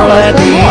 girl